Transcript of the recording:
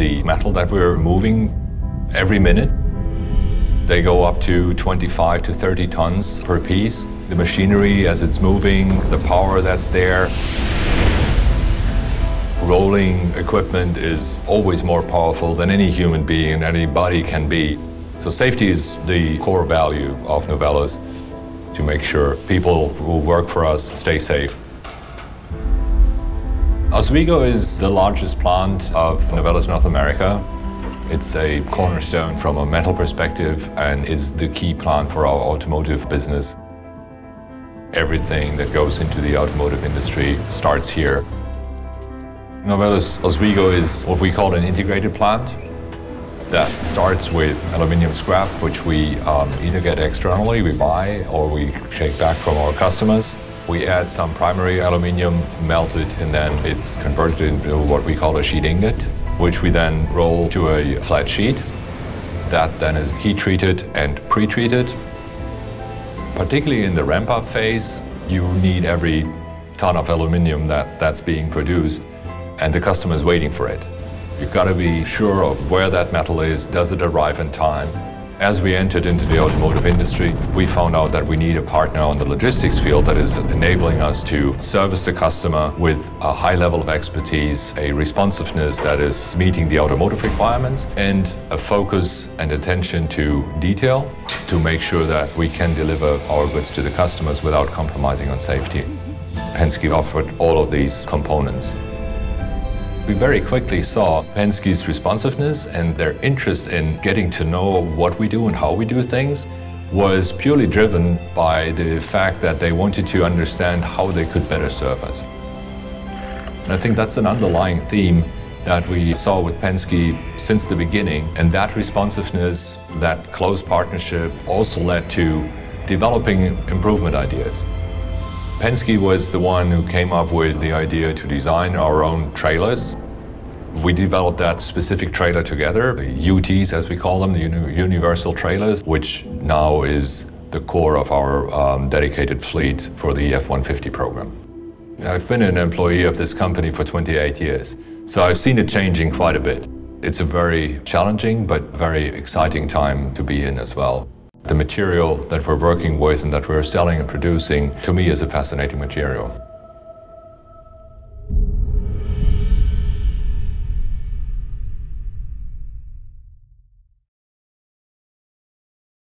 the metal that we're moving every minute. They go up to 25 to 30 tons per piece. The machinery as it's moving, the power that's there. Rolling equipment is always more powerful than any human being and any body can be. So safety is the core value of Novelis to make sure people who work for us stay safe. Oswego is the largest plant of Novelis North America. It's a cornerstone from a metal perspective and is the key plant for our automotive business. Everything that goes into the automotive industry starts here. Novelis Oswego is what we call an integrated plant that starts with aluminium scrap, which we um, either get externally, we buy, or we take back from our customers. We add some primary aluminium, melt it, and then it's converted into what we call a sheet ingot which we then roll to a flat sheet. That then is heat treated and pre-treated. Particularly in the ramp-up phase, you need every ton of aluminium that, that's being produced, and the customer is waiting for it. You've got to be sure of where that metal is, does it arrive in time, as we entered into the automotive industry, we found out that we need a partner on the logistics field that is enabling us to service the customer with a high level of expertise, a responsiveness that is meeting the automotive requirements, and a focus and attention to detail to make sure that we can deliver our goods to the customers without compromising on safety. Penske offered all of these components. We very quickly saw Penske's responsiveness and their interest in getting to know what we do and how we do things was purely driven by the fact that they wanted to understand how they could better serve us. And I think that's an underlying theme that we saw with Penske since the beginning. And that responsiveness, that close partnership also led to developing improvement ideas. Penske was the one who came up with the idea to design our own trailers. We developed that specific trailer together, the UTs as we call them, the uni universal trailers, which now is the core of our um, dedicated fleet for the F-150 program. I've been an employee of this company for 28 years, so I've seen it changing quite a bit. It's a very challenging but very exciting time to be in as well. The material that we're working with and that we're selling and producing, to me, is a fascinating material.